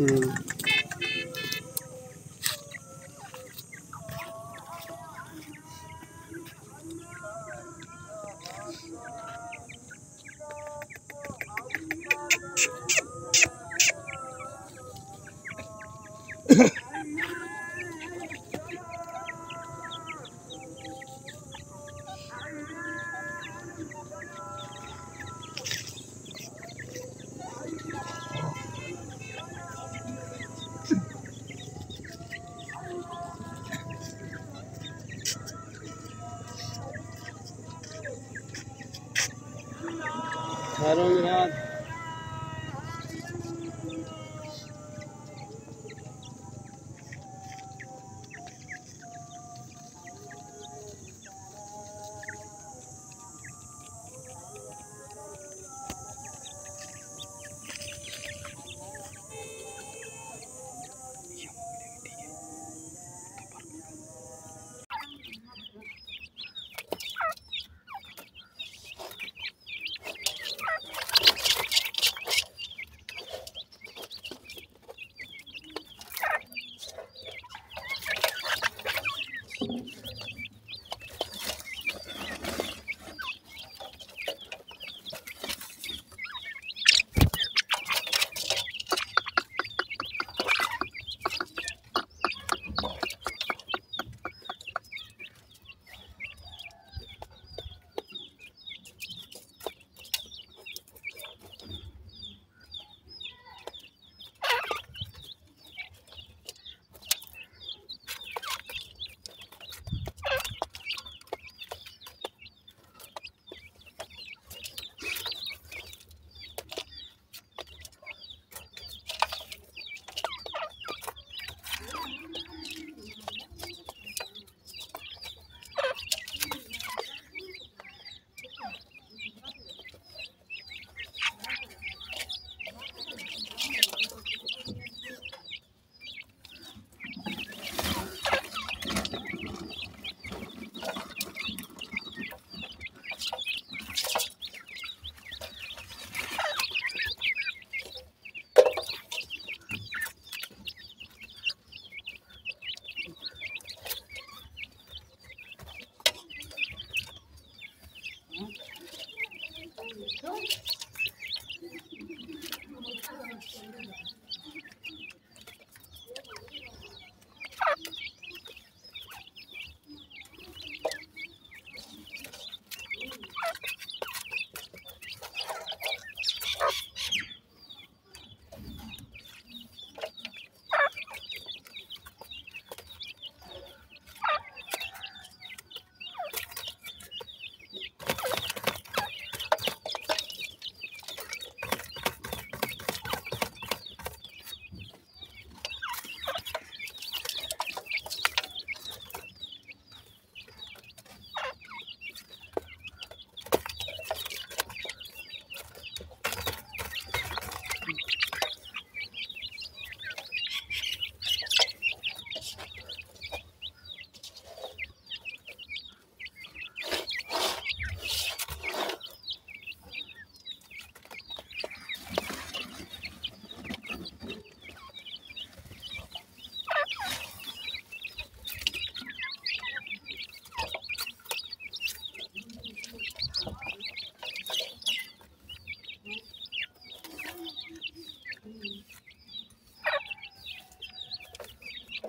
그 घरों में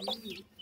本领。